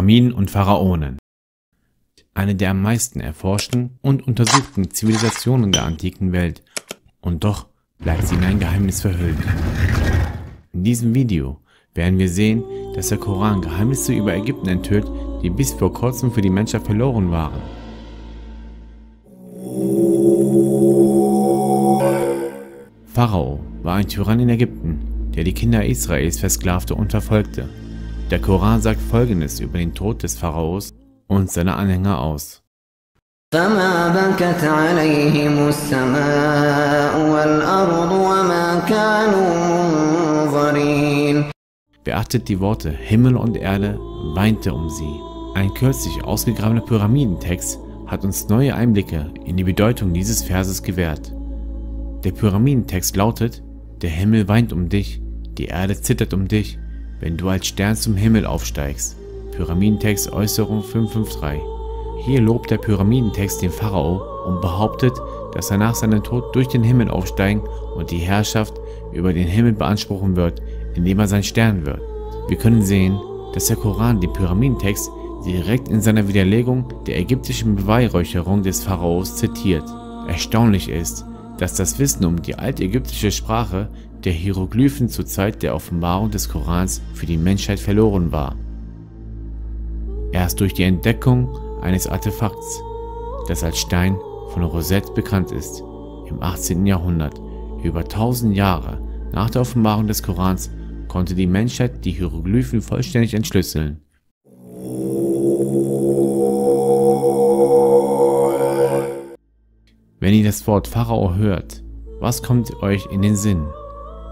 Pyramiden und Pharaonen. Eine der am meisten erforschten und untersuchten Zivilisationen der antiken Welt. Und doch bleibt sie in ein Geheimnis verhüllt. In diesem Video werden wir sehen, dass der Koran Geheimnisse über Ägypten enthüllt, die bis vor kurzem für die Menschheit verloren waren. Pharao war ein Tyrann in Ägypten, der die Kinder Israels versklavte und verfolgte. Der Koran sagt folgendes über den Tod des Pharaos und seiner Anhänger aus. Beachtet die Worte Himmel und Erde weinte um sie. Ein kürzlich ausgegrabener Pyramidentext hat uns neue Einblicke in die Bedeutung dieses Verses gewährt. Der Pyramidentext lautet, der Himmel weint um dich, die Erde zittert um dich, wenn du als Stern zum Himmel aufsteigst. Pyramidentext Äußerung 553. Hier lobt der Pyramidentext den Pharao und behauptet, dass er nach seinem Tod durch den Himmel aufsteigen und die Herrschaft über den Himmel beanspruchen wird, indem er sein Stern wird. Wir können sehen, dass der Koran den Pyramidentext direkt in seiner Widerlegung der ägyptischen Beweihräucherung des Pharaos zitiert. Erstaunlich ist, dass das Wissen um die altägyptische Sprache der Hieroglyphen zur Zeit der Offenbarung des Korans für die Menschheit verloren war. Erst durch die Entdeckung eines Artefakts, das als Stein von Rosette bekannt ist, im 18. Jahrhundert, über 1000 Jahre nach der Offenbarung des Korans, konnte die Menschheit die Hieroglyphen vollständig entschlüsseln. Wenn ihr das Wort Pharao hört, was kommt euch in den Sinn?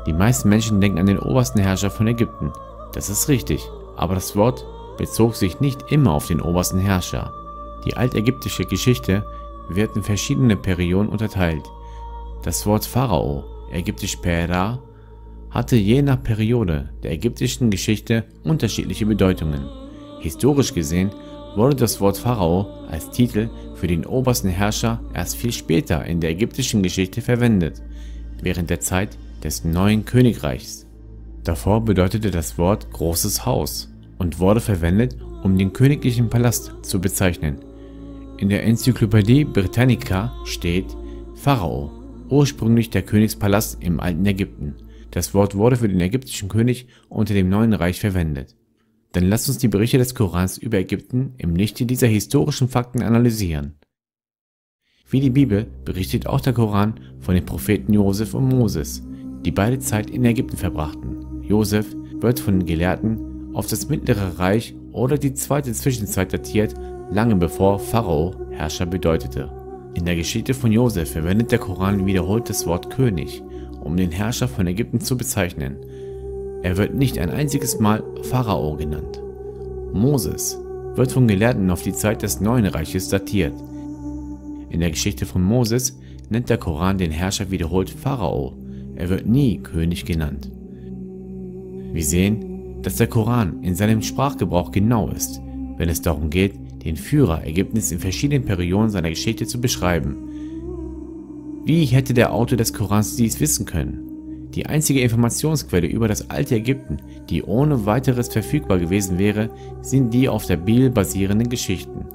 Die meisten Menschen denken an den obersten Herrscher von Ägypten. Das ist richtig, aber das Wort bezog sich nicht immer auf den obersten Herrscher. Die altägyptische Geschichte wird in verschiedene Perioden unterteilt. Das Wort Pharao, ägyptisch Pera, hatte je nach Periode der ägyptischen Geschichte unterschiedliche Bedeutungen. Historisch gesehen wurde das Wort Pharao als Titel für den obersten Herrscher erst viel später in der ägyptischen Geschichte verwendet, während der Zeit des neuen Königreichs. Davor bedeutete das Wort großes Haus und wurde verwendet, um den königlichen Palast zu bezeichnen. In der Enzyklopädie Britannica steht Pharao, ursprünglich der Königspalast im alten Ägypten. Das Wort wurde für den ägyptischen König unter dem neuen Reich verwendet. Dann lasst uns die Berichte des Korans über Ägypten im Lichte dieser historischen Fakten analysieren. Wie die Bibel berichtet auch der Koran von den Propheten Josef und Moses, die beide Zeit in Ägypten verbrachten. Josef wird von den Gelehrten auf das mittlere Reich oder die zweite Zwischenzeit datiert, lange bevor Pharao Herrscher bedeutete. In der Geschichte von Josef verwendet der Koran wiederholt das Wort König, um den Herrscher von Ägypten zu bezeichnen. Er wird nicht ein einziges Mal Pharao genannt. Moses wird von Gelehrten auf die Zeit des Neuen Reiches datiert. In der Geschichte von Moses nennt der Koran den Herrscher wiederholt Pharao, er wird nie König genannt. Wir sehen, dass der Koran in seinem Sprachgebrauch genau ist, wenn es darum geht, den Führer Ägyptens in verschiedenen Perioden seiner Geschichte zu beschreiben. Wie hätte der Autor des Korans dies wissen können? Die einzige Informationsquelle über das alte Ägypten, die ohne weiteres verfügbar gewesen wäre, sind die auf der Bibel basierenden Geschichten.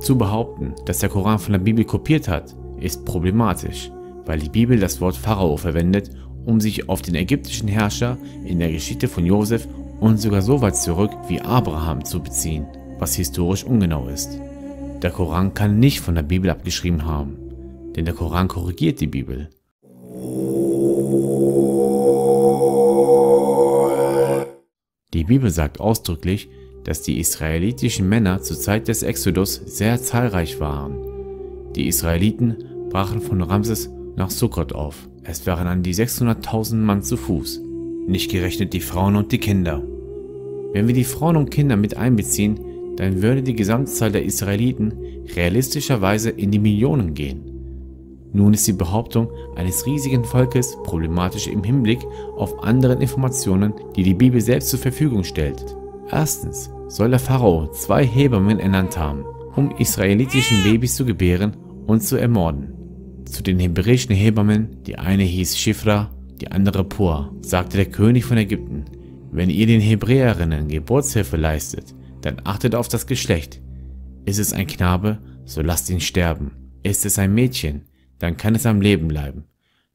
Zu behaupten, dass der Koran von der Bibel kopiert hat, ist problematisch, weil die Bibel das Wort Pharao verwendet, um sich auf den ägyptischen Herrscher in der Geschichte von Josef und sogar so weit zurück wie Abraham zu beziehen, was historisch ungenau ist. Der Koran kann nicht von der Bibel abgeschrieben haben, denn der Koran korrigiert die Bibel. Die Bibel sagt ausdrücklich, dass die israelitischen Männer zur Zeit des Exodus sehr zahlreich waren. Die Israeliten brachen von Ramses nach Sukkot auf. Es waren an die 600.000 Mann zu Fuß, nicht gerechnet die Frauen und die Kinder. Wenn wir die Frauen und Kinder mit einbeziehen, dann würde die Gesamtzahl der Israeliten realistischerweise in die Millionen gehen. Nun ist die Behauptung eines riesigen Volkes problematisch im Hinblick auf andere Informationen, die die Bibel selbst zur Verfügung stellt. Erstens soll der Pharao zwei Hebammen ernannt haben, um israelitischen Babys zu gebären und zu ermorden. Zu den hebräischen Hebammen, die eine hieß Shifra, die andere Pur, sagte der König von Ägypten, Wenn ihr den Hebräerinnen Geburtshilfe leistet, dann achtet auf das Geschlecht. Ist es ein Knabe, so lasst ihn sterben. Ist es ein Mädchen, dann kann es am Leben bleiben.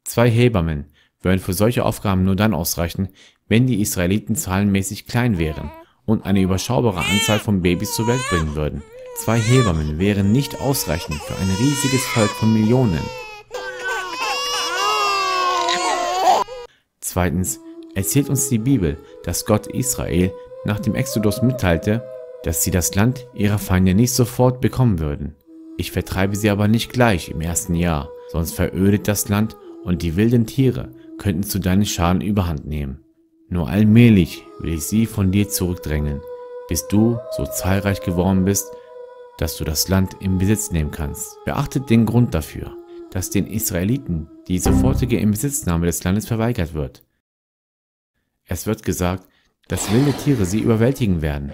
Zwei Hebammen würden für solche Aufgaben nur dann ausreichen, wenn die Israeliten zahlenmäßig klein wären und eine überschaubare Anzahl von Babys zur Welt bringen würden. Zwei Hebammen wären nicht ausreichend für ein riesiges Volk von Millionen. Zweitens erzählt uns die Bibel, dass Gott Israel nach dem Exodus mitteilte, dass sie das Land ihrer Feinde nicht sofort bekommen würden. Ich vertreibe sie aber nicht gleich im ersten Jahr, sonst verödet das Land und die wilden Tiere könnten zu deinen Scharen überhand nehmen. Nur allmählich will ich sie von dir zurückdrängen, bis du so zahlreich geworden bist, dass du das Land in Besitz nehmen kannst. Beachtet den Grund dafür, dass den Israeliten die sofortige Inbesitznahme des Landes verweigert wird. Es wird gesagt, dass wilde Tiere sie überwältigen werden.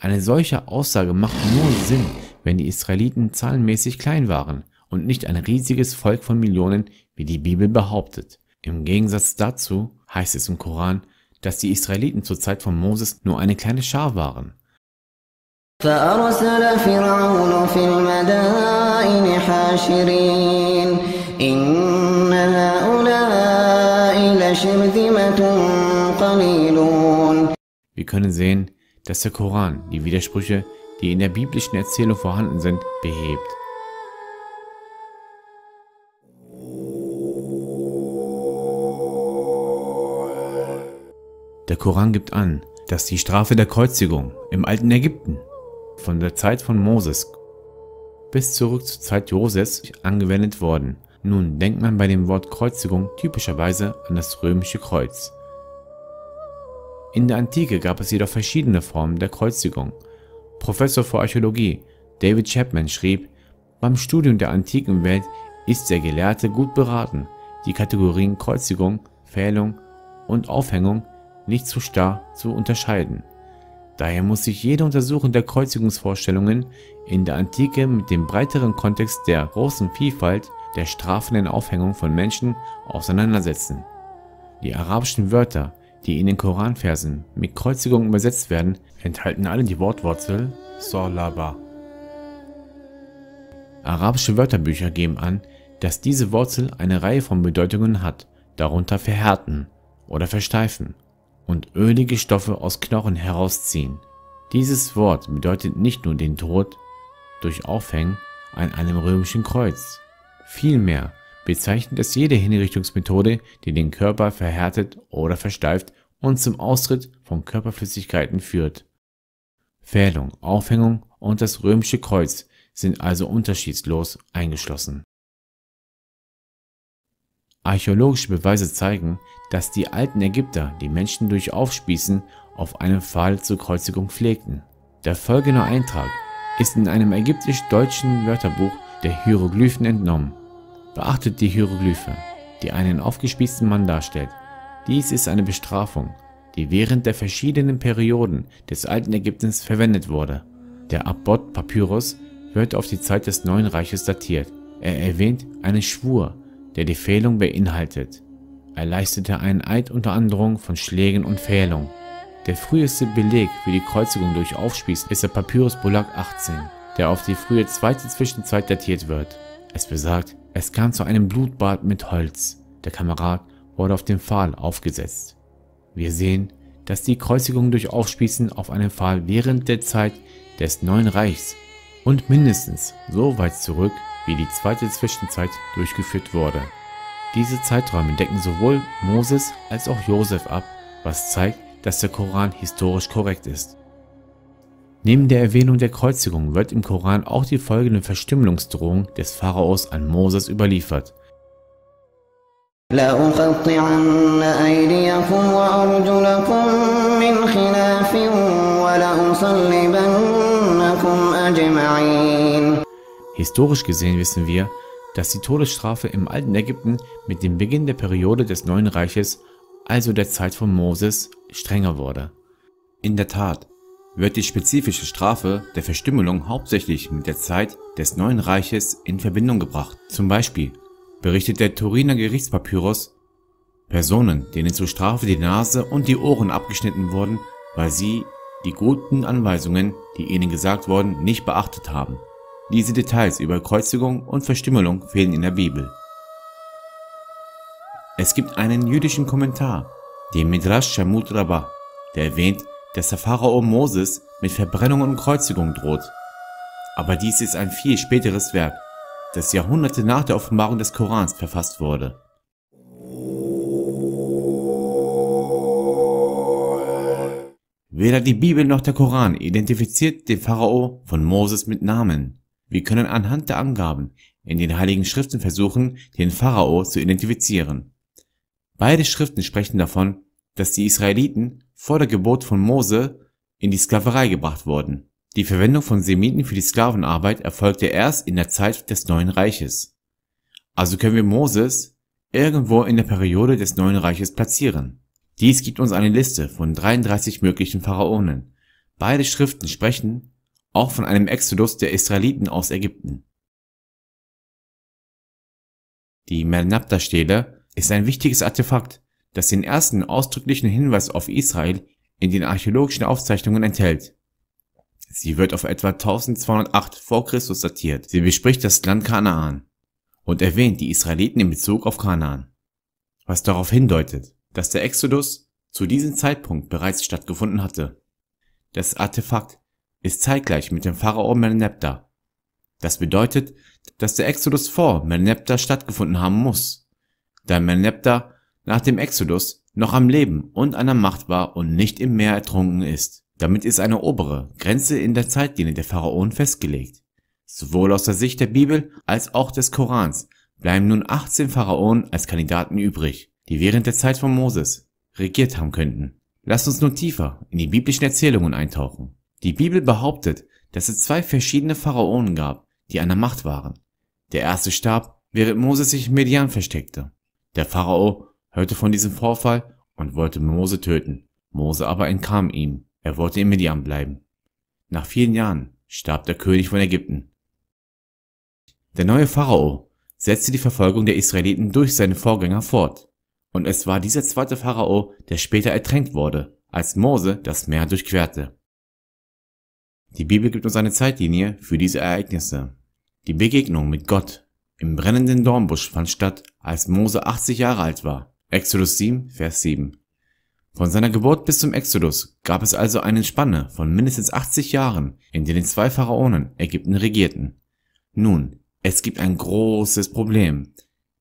Eine solche Aussage macht nur Sinn, wenn die Israeliten zahlenmäßig klein waren und nicht ein riesiges Volk von Millionen, wie die Bibel behauptet. Im Gegensatz dazu heißt es im Koran, dass die Israeliten zur Zeit von Moses nur eine kleine Schar waren. فأرسل فرعون في المدائن حاشرين إن هؤلاء لشرذمة قليلون Wir können sehen, dass der Koran die Widersprüche, die in der biblischen Erzählung vorhanden sind, behebt. Der Koran gibt an, dass die Strafe der Kreuzigung im alten Ägypten von der Zeit von Moses bis zurück zur Zeit Joses angewendet worden. Nun denkt man bei dem Wort Kreuzigung typischerweise an das römische Kreuz. In der Antike gab es jedoch verschiedene Formen der Kreuzigung. Professor für Archäologie David Chapman schrieb, beim Studium der antiken Welt ist der Gelehrte gut beraten, die Kategorien Kreuzigung, Pfählung und Aufhängung nicht zu starr zu unterscheiden. Daher muss sich jede Untersuchung der Kreuzigungsvorstellungen in der Antike mit dem breiteren Kontext der großen Vielfalt der strafenden Aufhängung von Menschen auseinandersetzen. Die arabischen Wörter, die in den Koranversen mit Kreuzigung übersetzt werden, enthalten alle die Wortwurzel Sorlaba. Arabische Wörterbücher geben an, dass diese Wurzel eine Reihe von Bedeutungen hat, darunter verhärten oder versteifen und ölige Stoffe aus Knochen herausziehen. Dieses Wort bedeutet nicht nur den Tod durch Aufhängen an einem römischen Kreuz. Vielmehr bezeichnet es jede Hinrichtungsmethode, die den Körper verhärtet oder versteift und zum Austritt von Körperflüssigkeiten führt. Pfählung, Aufhängung und das römische Kreuz sind also unterschiedslos eingeschlossen. Archäologische Beweise zeigen, dass die alten Ägypter die Menschen durch Aufspießen auf einem Pfahl zur Kreuzigung pflegten. Der folgende Eintrag ist in einem ägyptisch-deutschen Wörterbuch der Hieroglyphen entnommen. Beachtet die Hieroglyphe, die einen aufgespießten Mann darstellt. Dies ist eine Bestrafung, die während der verschiedenen Perioden des alten Ägyptens verwendet wurde. Der Abbot-Papyrus wird auf die Zeit des Neuen Reiches datiert. Er erwähnt einen Schwur, der die Fehlung beinhaltet. Er leistete einen Eid unter Androhung von Schlägen und Fehlung. Der früheste Beleg für die Kreuzigung durch Aufspieß ist der Papyrus Bulak 18, der auf die frühe zweite Zwischenzeit datiert wird. Es besagt, es kam zu einem Blutbad mit Holz. Der Kamerad wurde auf dem Pfahl aufgesetzt. Wir sehen, dass die Kreuzigung durch Aufspießen auf einem Pfahl während der Zeit des Neuen Reichs und mindestens so weit zurück wie die zweite Zwischenzeit durchgeführt wurde. Diese Zeiträume decken sowohl Moses als auch Josef ab, was zeigt, dass der Koran historisch korrekt ist. Neben der Erwähnung der Kreuzigung wird im Koran auch die folgende Verstümmelungsdrohung des Pharaos an Moses überliefert. لأقطعن أيديكم وأرجلكم من خلاف ولأصلبنكم أجمعين Historisch gesehen wissen wir, dass die Todesstrafe im alten Ägypten mit dem Beginn der Periode des Neuen Reiches, also der Zeit von Moses, strenger wurde. In der Tat wird die spezifische Strafe der Verstümmelung hauptsächlich mit der Zeit des Neuen Reiches in Verbindung gebracht. Zum Beispiel berichtet der Turiner Gerichtspapyrus Personen, denen zur Strafe die Nase und die Ohren abgeschnitten wurden, weil sie die guten Anweisungen, die ihnen gesagt wurden, nicht beachtet haben. Diese Details über Kreuzigung und Verstümmelung fehlen in der Bibel. Es gibt einen jüdischen Kommentar, den Midrash Shamut Rabbah, der erwähnt, dass der Pharao Moses mit Verbrennung und Kreuzigung droht. Aber dies ist ein viel späteres Werk, das Jahrhunderte nach der Offenbarung des Korans verfasst wurde. Weder die Bibel noch der Koran identifiziert den Pharao von Moses mit Namen. Wir können anhand der Angaben in den heiligen Schriften versuchen, den Pharao zu identifizieren. Beide Schriften sprechen davon, dass die Israeliten vor der Geburt von Mose in die Sklaverei gebracht wurden. Die Verwendung von Semiten für die Sklavenarbeit erfolgte erst in der Zeit des Neuen Reiches. Also können wir Moses irgendwo in der Periode des Neuen Reiches platzieren. Dies gibt uns eine Liste von 33 möglichen Pharaonen. Beide Schriften sprechen auch von einem Exodus der Israeliten aus Ägypten. Die Mernapta-Stele ist ein wichtiges Artefakt, das den ersten ausdrücklichen Hinweis auf Israel in den archäologischen Aufzeichnungen enthält. Sie wird auf etwa 1208 v. Chr. datiert. Sie bespricht das Land Kanaan und erwähnt die Israeliten in Bezug auf Kanaan, was darauf hindeutet, dass der Exodus zu diesem Zeitpunkt bereits stattgefunden hatte. Das Artefakt ist zeitgleich mit dem Pharao Merneptah. Das bedeutet, dass der Exodus vor Merneptah stattgefunden haben muss, da Merneptah nach dem Exodus noch am Leben und an der Macht war und nicht im Meer ertrunken ist. Damit ist eine obere Grenze in der Zeitlinie der Pharaonen festgelegt. Sowohl aus der Sicht der Bibel als auch des Korans bleiben nun 18 Pharaonen als Kandidaten übrig, die während der Zeit von Moses regiert haben könnten. Lasst uns nun tiefer in die biblischen Erzählungen eintauchen. Die Bibel behauptet, dass es zwei verschiedene Pharaonen gab, die an der Macht waren. Der erste starb, während Moses sich in Median versteckte. Der Pharao hörte von diesem Vorfall und wollte Mose töten. Mose aber entkam ihm. Er wollte in Midian bleiben. Nach vielen Jahren starb der König von Ägypten. Der neue Pharao setzte die Verfolgung der Israeliten durch seine Vorgänger fort. Und es war dieser zweite Pharao, der später ertränkt wurde, als Mose das Meer durchquerte. Die Bibel gibt uns eine Zeitlinie für diese Ereignisse. Die Begegnung mit Gott im brennenden Dornbusch fand statt, als Mose 80 Jahre alt war. Exodus 7, Vers 7. Von seiner Geburt bis zum Exodus gab es also eine Spanne von mindestens 80 Jahren, in denen zwei Pharaonen Ägypten regierten. Nun, es gibt ein großes Problem,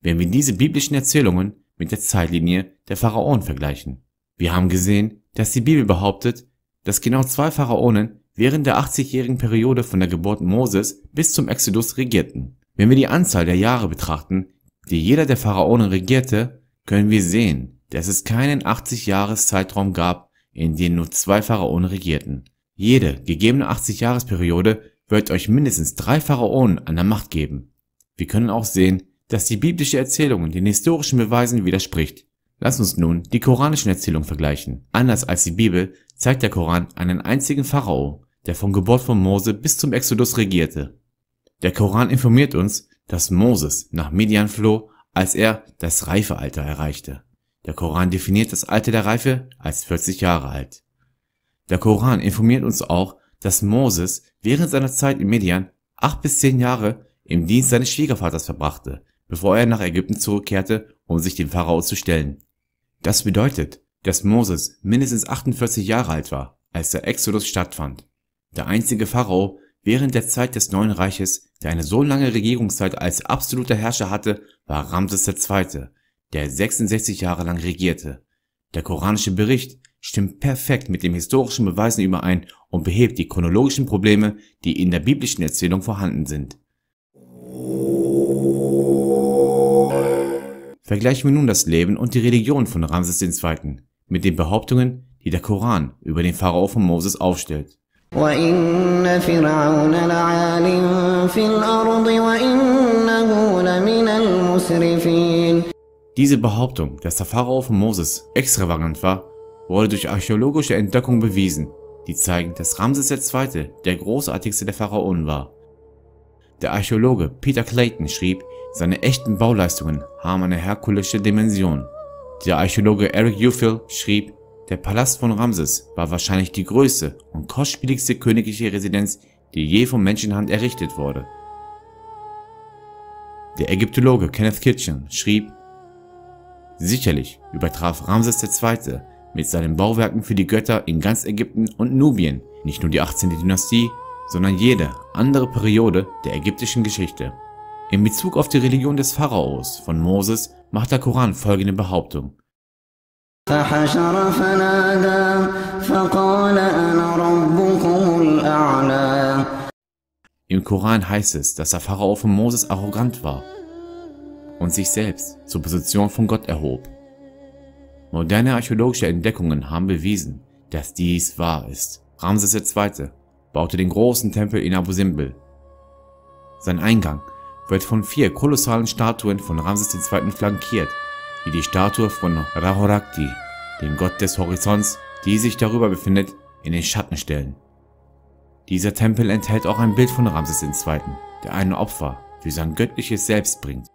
wenn wir diese biblischen Erzählungen mit der Zeitlinie der Pharaonen vergleichen. Wir haben gesehen, dass die Bibel behauptet, dass genau zwei Pharaonen während der 80-jährigen Periode von der Geburt Moses bis zum Exodus regierten. Wenn wir die Anzahl der Jahre betrachten, die jeder der Pharaonen regierte, können wir sehen, dass es keinen 80-Jahres-Zeitraum gab, in dem nur zwei Pharaonen regierten. Jede gegebene 80-Jahresperiode wird euch mindestens drei Pharaonen an der Macht geben. Wir können auch sehen, dass die biblische Erzählung den historischen Beweisen widerspricht. Lass uns nun die koranischen Erzählungen vergleichen. Anders als die Bibel zeigt der Koran einen einzigen Pharao, der von Geburt von Mose bis zum Exodus regierte. Der Koran informiert uns, dass Moses nach Midian floh als er das Reifealter erreichte. Der Koran definiert das Alter der Reife als 40 Jahre alt. Der Koran informiert uns auch, dass Moses während seiner Zeit in Median acht bis zehn Jahre im Dienst seines Schwiegervaters verbrachte, bevor er nach Ägypten zurückkehrte, um sich dem Pharao zu stellen. Das bedeutet, dass Moses mindestens 48 Jahre alt war, als der Exodus stattfand. Der einzige Pharao während der Zeit des Neuen Reiches, der eine so lange Regierungszeit als absoluter Herrscher hatte, war Ramses II., der 66 Jahre lang regierte. Der koranische Bericht stimmt perfekt mit den historischen Beweisen überein und behebt die chronologischen Probleme, die in der biblischen Erzählung vorhanden sind. Vergleichen wir nun das Leben und die Religion von Ramses II. mit den Behauptungen, die der Koran über den Pharao von Moses aufstellt. وإن فرعون لعال في الأرض وإنه لمن المسرفين Diese Behauptung, dass der Pharao von Moses extravagant war, wurde durch archäologische Entdeckungen bewiesen, die zeigen, dass Ramses II. der großartigste der Pharaonen war. Der Archäologe Peter Clayton schrieb, seine echten Bauleistungen haben eine herkulische Dimension. Der Archäologe Eric Ufil schrieb, der Palast von Ramses war wahrscheinlich die größte und kostspieligste königliche Residenz, die je von Menschenhand errichtet wurde. Der Ägyptologe Kenneth Kitchen schrieb, Sicherlich übertraf Ramses II. mit seinen Bauwerken für die Götter in ganz Ägypten und Nubien nicht nur die 18. Dynastie, sondern jede andere Periode der ägyptischen Geschichte. In Bezug auf die Religion des Pharaos von Moses macht der Koran folgende Behauptung. فحشر فنادى فقال أنا ربكم الأعلى Im Koran heißt es, dass der Pharao von Moses arrogant war und sich selbst zur Position von Gott erhob. Moderne archäologische Entdeckungen haben bewiesen, dass dies wahr ist. Ramses II. baute den großen Tempel in Abu Simbel. Sein Eingang wird von vier kolossalen Statuen von Ramses II. flankiert, die die Statue von Rahorakti, dem Gott des Horizonts, die sich darüber befindet, in den Schatten stellen. Dieser Tempel enthält auch ein Bild von Ramses II., der ein Opfer für sein göttliches Selbst bringt.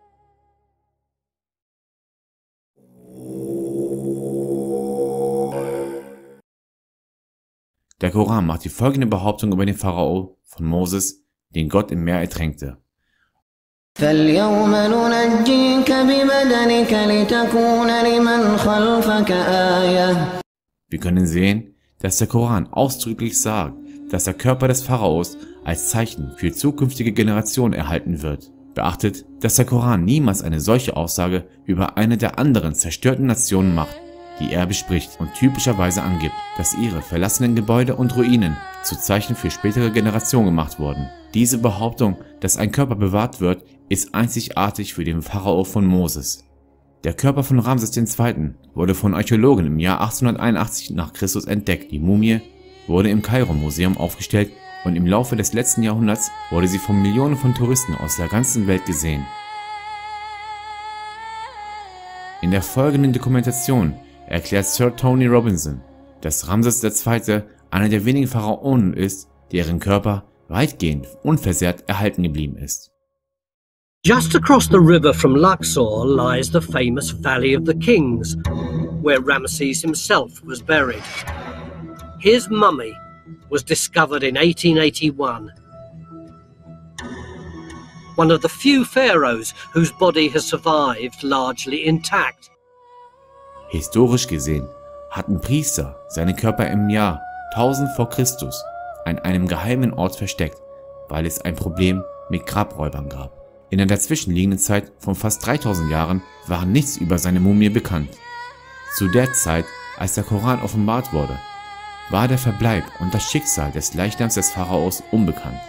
Der Koran macht die folgende Behauptung über den Pharao von Moses, den Gott im Meer ertränkte. فاليوم ننجيك ببدنك لتكون لمن خلفك آية Wir können sehen, dass der Koran ausdrücklich sagt, dass der Körper des Pharaos als Zeichen für zukünftige Generationen erhalten wird. Beachtet, dass der Koran niemals eine solche Aussage über eine der anderen zerstörten Nationen macht, die er bespricht und typischerweise angibt, dass ihre verlassenen Gebäude und Ruinen zu Zeichen für spätere Generationen gemacht wurden. Diese Behauptung, dass ein Körper bewahrt wird, ist einzigartig für den Pharao von Moses. Der Körper von Ramses II. wurde von Archäologen im Jahr 881 nach Christus entdeckt. Die Mumie wurde im Kairo-Museum aufgestellt und im Laufe des letzten Jahrhunderts wurde sie von Millionen von Touristen aus der ganzen Welt gesehen. In der folgenden Dokumentation erklärt Sir Tony Robinson, dass Ramses II. einer der wenigen Pharaonen ist, deren Körper weitgehend unversehrt erhalten geblieben ist. Just across the river from Luxor lies the famous Valley of the Kings, where Ramesses himself was buried. His mummy was discovered in 1881. One of the few pharaohs whose body has survived largely intact. Historisch gesehen hatten Priester seine Körper im Jahr 1000 vor Christus an einem geheimen Ort versteckt, weil es ein Problem mit Grabräubern gab. In der dazwischenliegenden Zeit von fast 3000 Jahren war nichts über seine Mumie bekannt. Zu der Zeit, als der Koran offenbart wurde, war der Verbleib und das Schicksal des Leichnams des Pharaos unbekannt.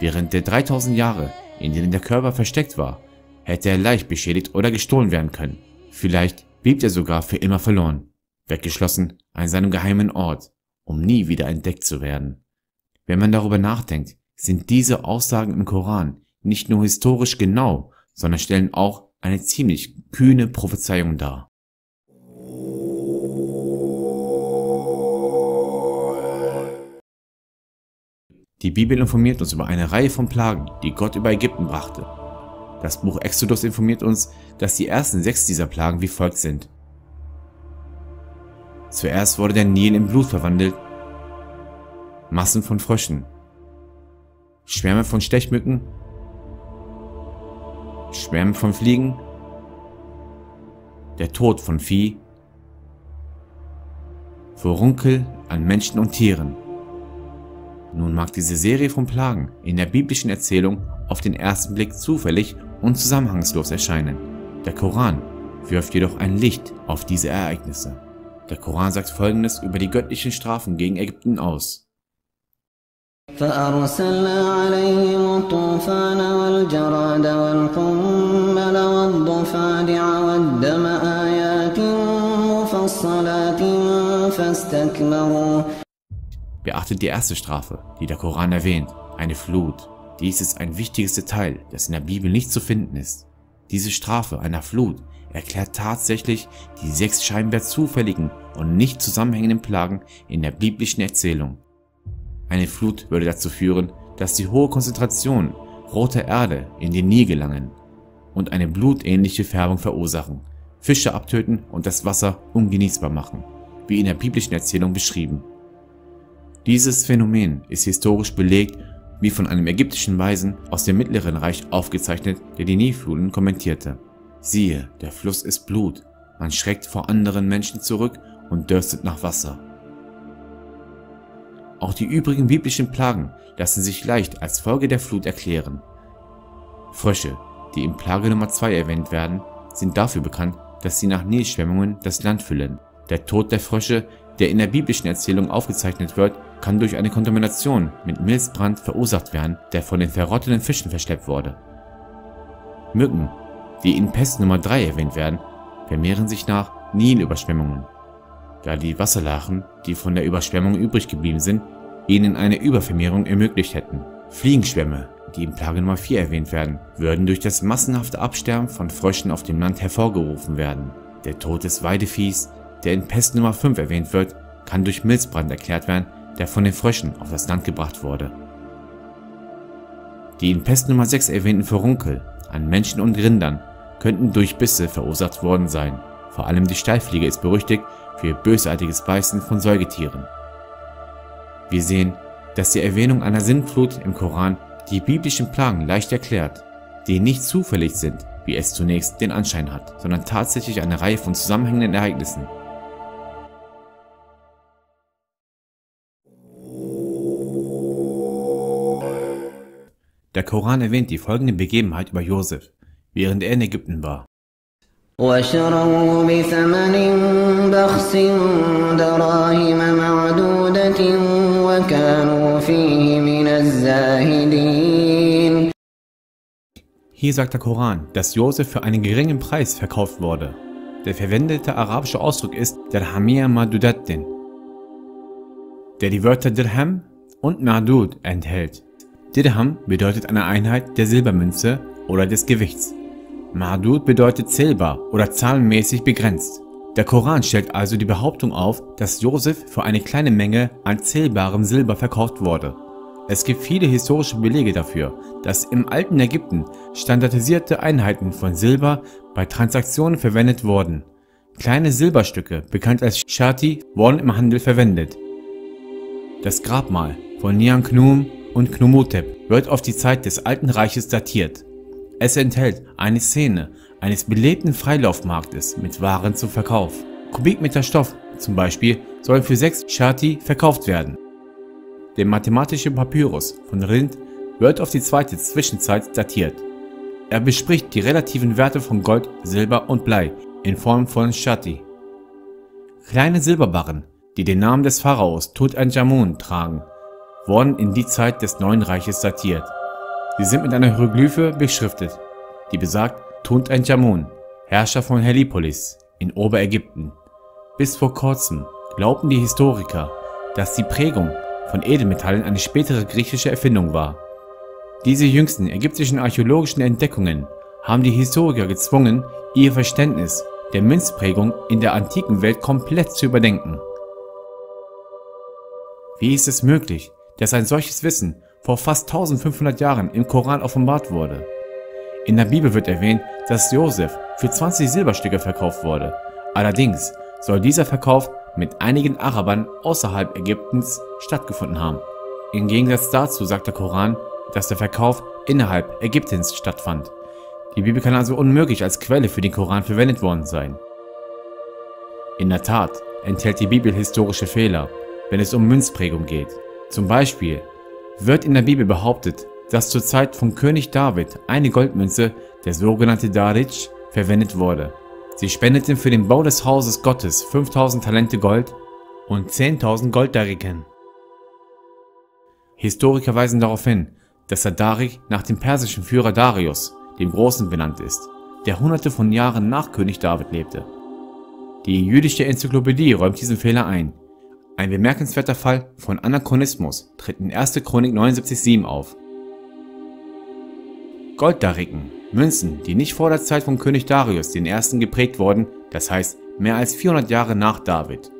Während der 3000 Jahre, in denen der Körper versteckt war, hätte er leicht beschädigt oder gestohlen werden können. Vielleicht blieb er sogar für immer verloren, weggeschlossen an seinem geheimen Ort, um nie wieder entdeckt zu werden. Wenn man darüber nachdenkt, sind diese Aussagen im Koran nicht nur historisch genau, sondern stellen auch eine ziemlich kühne Prophezeiung dar. Die Bibel informiert uns über eine Reihe von Plagen, die Gott über Ägypten brachte. Das Buch Exodus informiert uns, dass die ersten sechs dieser Plagen wie folgt sind. Zuerst wurde der Nil in Blut verwandelt, Massen von Fröschen, Schwärme von Stechmücken, Schwärme von Fliegen, der Tod von Vieh, Furunkel an Menschen und Tieren. Nun mag diese Serie von Plagen in der biblischen Erzählung auf den ersten Blick zufällig und zusammenhangslos erscheinen. Der Koran wirft jedoch ein Licht auf diese Ereignisse. Der Koran sagt folgendes über die göttlichen Strafen gegen Ägypten aus. فأرسلنا عليهم الطوفان والجراد والقمل والضفادع والدم آيات مفصلات فاستكبروا Beachtet die erste Strafe, die der Koran erwähnt, eine Flut. Dies ist ein wichtiges Detail, das in der Bibel nicht zu finden ist. Diese Strafe einer Flut erklärt tatsächlich die sechs scheinbar zufälligen und nicht zusammenhängenden Plagen in der biblischen Erzählung. Eine Flut würde dazu führen, dass die hohe Konzentration roter Erde in den Nil gelangen und eine blutähnliche Färbung verursachen, Fische abtöten und das Wasser ungenießbar machen, wie in der biblischen Erzählung beschrieben. Dieses Phänomen ist historisch belegt, wie von einem ägyptischen Weisen aus dem Mittleren Reich aufgezeichnet, der die Nilfluten kommentierte. Siehe, der Fluss ist Blut, man schreckt vor anderen Menschen zurück und dürstet nach Wasser. Auch die übrigen biblischen Plagen lassen sich leicht als Folge der Flut erklären. Frösche, die in Plage Nummer 2 erwähnt werden, sind dafür bekannt, dass sie nach Nilschwemmungen das Land füllen. Der Tod der Frösche, der in der biblischen Erzählung aufgezeichnet wird, kann durch eine Kontamination mit Milzbrand verursacht werden, der von den verrotteten Fischen verschleppt wurde. Mücken, die in Pest Nummer 3 erwähnt werden, vermehren sich nach Nilüberschwemmungen, da die Wasserlachen, die von der Überschwemmung übrig geblieben sind, ihnen eine Übervermehrung ermöglicht hätten. Fliegenschwämme, die in Plage Nummer 4 erwähnt werden, würden durch das massenhafte Absterben von Fröschen auf dem Land hervorgerufen werden. Der Tod des Weideviehs, der in Pest Nummer 5 erwähnt wird, kann durch Milzbrand erklärt werden, der von den Fröschen auf das Land gebracht wurde. Die in Pest Nummer 6 erwähnten Furunkel an Menschen und Rindern könnten durch Bisse verursacht worden sein. Vor allem die Steilfliege ist berüchtigt für bösartiges Beißen von Säugetieren. Wir sehen, dass die Erwähnung einer Sintflut im Koran die biblischen Plagen leicht erklärt, die nicht zufällig sind, wie es zunächst den Anschein hat, sondern tatsächlich eine Reihe von zusammenhängenden Ereignissen. Der Koran erwähnt die folgende Begebenheit über Josef, während er in Ägypten war. وشروه بثمن بخس دراهم معدودة وكانوا فيه من الزاهدين Hier sagt der Koran, dass Josef für einen geringen Preis verkauft wurde. Der verwendete arabische Ausdruck ist Dirhamia Madudatin, der die Wörter Dirham und Madud enthält. Dirham bedeutet eine Einheit der Silbermünze oder des Gewichts. Madud bedeutet zählbar oder zahlenmäßig begrenzt. Der Koran stellt also die Behauptung auf, dass Josef für eine kleine Menge an zählbarem Silber verkauft wurde. Es gibt viele historische Belege dafür, dass im alten Ägypten standardisierte Einheiten von Silber bei Transaktionen verwendet wurden. Kleine Silberstücke, bekannt als Shati, wurden im Handel verwendet. Das Grabmal von Nian Knum und Knumhotep wird auf die Zeit des Alten Reiches datiert. Es enthält eine Szene eines belebten Freilaufmarktes mit Waren zum Verkauf. Kubikmeter Stoff zum Beispiel sollen für 6 Shati verkauft werden. Der mathematische Papyrus von Rind wird auf die zweite Zwischenzeit datiert. Er bespricht die relativen Werte von Gold, Silber und Blei in Form von Shati. Kleine Silberbarren, die den Namen des Pharaos Tutanchamun tragen, wurden in die Zeit des Neuen Reiches datiert. Sie sind mit einer Hieroglyphe beschriftet, die besagt Tutanchamun, Herrscher von Helipolis in Oberägypten. Bis vor kurzem glaubten die Historiker, dass die Prägung von Edelmetallen eine spätere griechische Erfindung war. Diese jüngsten ägyptischen archäologischen Entdeckungen haben die Historiker gezwungen, ihr Verständnis der Münzprägung in der antiken Welt komplett zu überdenken. Wie ist es möglich, dass ein solches Wissen vor fast 1500 Jahren im Koran offenbart wurde? In der Bibel wird erwähnt, dass Josef für 20 Silberstücke verkauft wurde. Allerdings soll dieser Verkauf mit einigen Arabern außerhalb Ägyptens stattgefunden haben. Im Gegensatz dazu sagt der Koran, dass der Verkauf innerhalb Ägyptens stattfand. Die Bibel kann also unmöglich als Quelle für den Koran verwendet worden sein. In der Tat enthält die Bibel historische Fehler, wenn es um Münzprägung geht. Zum Beispiel wird in der Bibel behauptet, dass zur Zeit von König David eine Goldmünze, der sogenannte Darich, verwendet wurde. Sie spendeten für den Bau des Hauses Gottes 5000 Talente Gold und 10.000 Golddariken. Historiker weisen darauf hin, dass der Darik nach dem persischen Führer Darius, dem Großen, benannt ist, der hunderte von Jahren nach König David lebte. Die jüdische Enzyklopädie räumt diesen Fehler ein. Ein bemerkenswerter Fall von Anachronismus tritt in 1. Chronik 79,7 auf. Golddariken, Münzen, die nicht vor der Zeit von König Darius I. geprägt wurden, das heißt mehr als 400 Jahre nach David.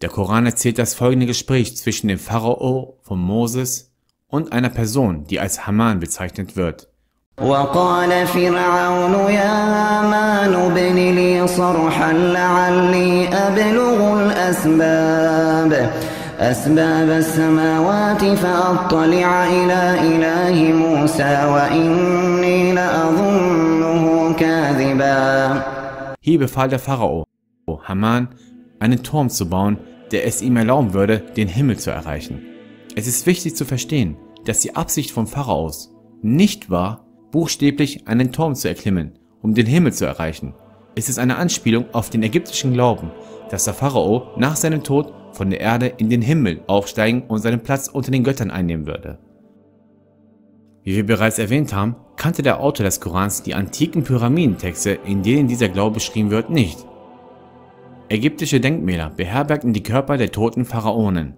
Der Koran erzählt das folgende Gespräch zwischen dem Pharao von Moses und einer Person, die als Haman bezeichnet wird. وقال فرعون يا هامان ابن لي صرحا لعلي أبلغ الأسباب أسباب السماوات فأطلع إلى إله موسى وإني لأظنه كاذبا Hier befahl der Pharao, Haman, einen Turm zu bauen, der es ihm erlauben würde, den Himmel zu erreichen. Es ist wichtig zu verstehen, dass die Absicht von Pharaos nicht war, buchstäblich einen Turm zu erklimmen, um den Himmel zu erreichen. Es ist eine Anspielung auf den ägyptischen Glauben, dass der Pharao nach seinem Tod von der Erde in den Himmel aufsteigen und seinen Platz unter den Göttern einnehmen würde. Wie wir bereits erwähnt haben, kannte der Autor des Korans die antiken Pyramidentexte, in denen dieser Glaube beschrieben wird, nicht. Ägyptische Denkmäler beherbergten die Körper der toten Pharaonen.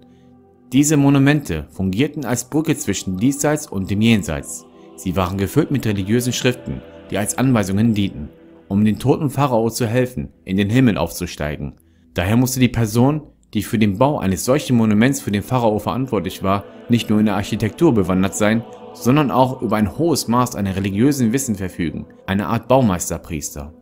Diese Monumente fungierten als Brücke zwischen Diesseits und dem Jenseits. Sie waren gefüllt mit religiösen Schriften, die als Anweisungen dienten, um den toten Pharao zu helfen, in den Himmel aufzusteigen. Daher musste die Person, die für den Bau eines solchen Monuments für den Pharao verantwortlich war, nicht nur in der Architektur bewandert sein, sondern auch über ein hohes Maß an religiösen Wissen verfügen, eine Art Baumeisterpriester.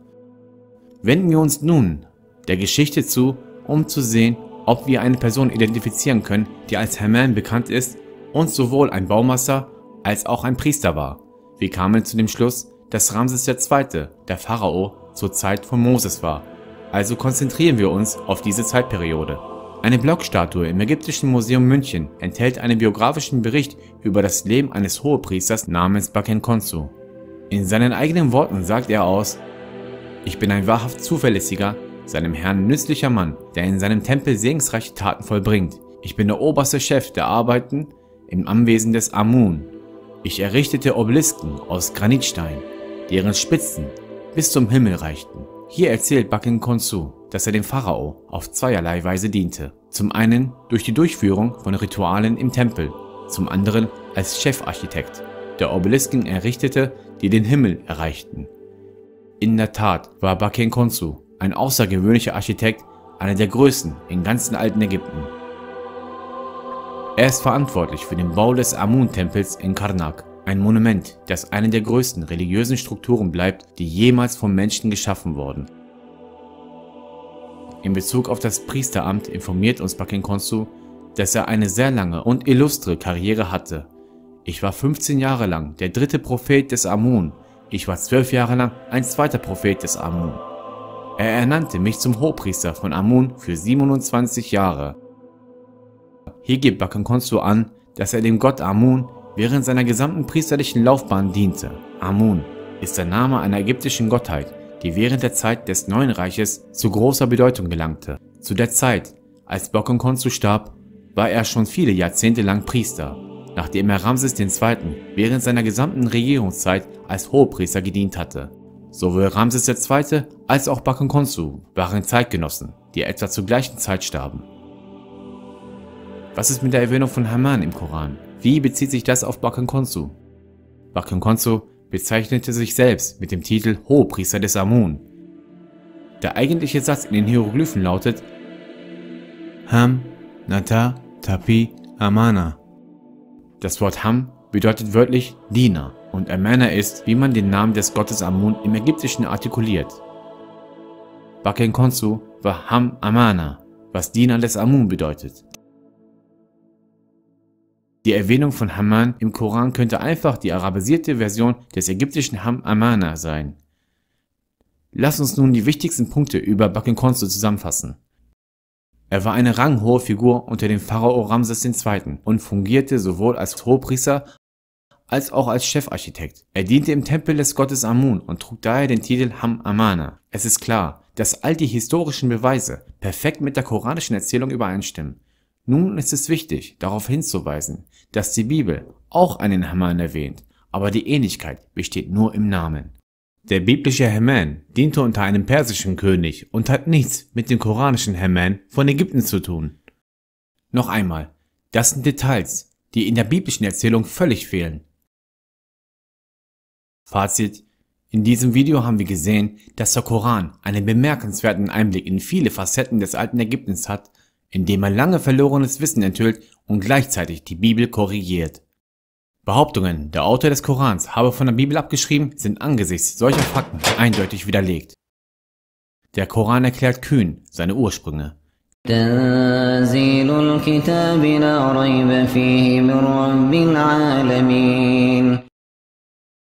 Wenden wir uns nun der Geschichte zu, um zu sehen, ob wir eine Person identifizieren können, die als Haman bekannt ist und sowohl ein Baumeister als auch ein Priester war. Wir kamen zu dem Schluss, dass Ramses II., der Pharao, zur Zeit von Moses war. Also konzentrieren wir uns auf diese Zeitperiode. Eine Blockstatue im Ägyptischen Museum München enthält einen biografischen Bericht über das Leben eines Hohepriesters namens Baken Konsu. In seinen eigenen Worten sagt er aus, ich bin ein wahrhaft zuverlässiger, seinem Herrn nützlicher Mann, der in seinem Tempel segensreiche Taten vollbringt. Ich bin der oberste Chef der Arbeiten im Anwesen des Amun. Ich errichtete Obelisken aus Granitstein, deren Spitzen bis zum Himmel reichten. Hier erzählt Baken Konsu, dass er dem Pharao auf zweierlei Weise diente. Zum einen durch die Durchführung von Ritualen im Tempel, zum anderen als Chefarchitekt, der Obelisken errichtete, die den Himmel erreichten. In der Tat war Baken Konsu ein außergewöhnlicher Architekt, einer der größten im ganzen alten Ägypten. Er ist verantwortlich für den Bau des Amun-Tempels in Karnak, ein Monument, das eine der größten religiösen Strukturen bleibt, die jemals vom Menschen geschaffen wurden. In Bezug auf das Priesteramt informiert uns Bakin Konsu, dass er eine sehr lange und illustre Karriere hatte. Ich war 15 Jahre lang der dritte Prophet des Amun. Ich war 12 Jahre lang ein zweiter Prophet des Amun. Er ernannte mich zum Hochpriester von Amun für 27 Jahre. Hier gibt Bakan Konsu an, dass er dem Gott Amun während seiner gesamten priesterlichen Laufbahn diente. Amun ist der Name einer ägyptischen Gottheit, die während der Zeit des Neuen Reiches zu großer Bedeutung gelangte. Zu der Zeit, als Bokonkonsu starb, war er schon viele Jahrzehnte lang Priester, nachdem er Ramses II. während seiner gesamten Regierungszeit als Hohepriester gedient hatte. Sowohl Ramses II. als auch Bakonkonsu waren Zeitgenossen, die etwa zur gleichen Zeit starben. Was ist mit der Erwähnung von Haman im Koran? Wie bezieht sich das auf Bakonkonsu? Bakonkonsu bezeichnete sich selbst mit dem Titel Hohepriester des Amun. Der eigentliche Satz in den Hieroglyphen lautet Ham, Nata, Tapi, Amana. Das Wort Ham bedeutet wörtlich Diener und Amana ist, wie man den Namen des Gottes Amun im Ägyptischen artikuliert. Baken Konsu war Ham Amana, was Diener des Amun bedeutet. Die Erwähnung von Haman im Koran könnte einfach die arabisierte Version des ägyptischen Ham Amana sein. Lass uns nun die wichtigsten Punkte über Baken Konsu zusammenfassen. Er war eine ranghohe Figur unter dem Pharao Ramses II. und fungierte sowohl als Hohepriester als auch als Chefarchitekt. Er diente im Tempel des Gottes Amun und trug daher den Titel Ham Amana. Es ist klar, dass all die historischen Beweise perfekt mit der koranischen Erzählung übereinstimmen. Nun ist es wichtig, darauf hinzuweisen, dass die Bibel auch einen Haman erwähnt, aber die Ähnlichkeit besteht nur im Namen. Der biblische Haman diente unter einem persischen König und hat nichts mit dem koranischen Haman von Ägypten zu tun. Noch einmal, das sind Details, die in der biblischen Erzählung völlig fehlen. Fazit. In diesem Video haben wir gesehen, dass der Koran einen bemerkenswerten Einblick in viele Facetten des alten Ägyptens hat indem er lange verlorenes Wissen enthüllt und gleichzeitig die Bibel korrigiert. Behauptungen, der Autor des Korans habe von der Bibel abgeschrieben, sind angesichts solcher Fakten eindeutig widerlegt. Der Koran erklärt kühn seine Ursprünge.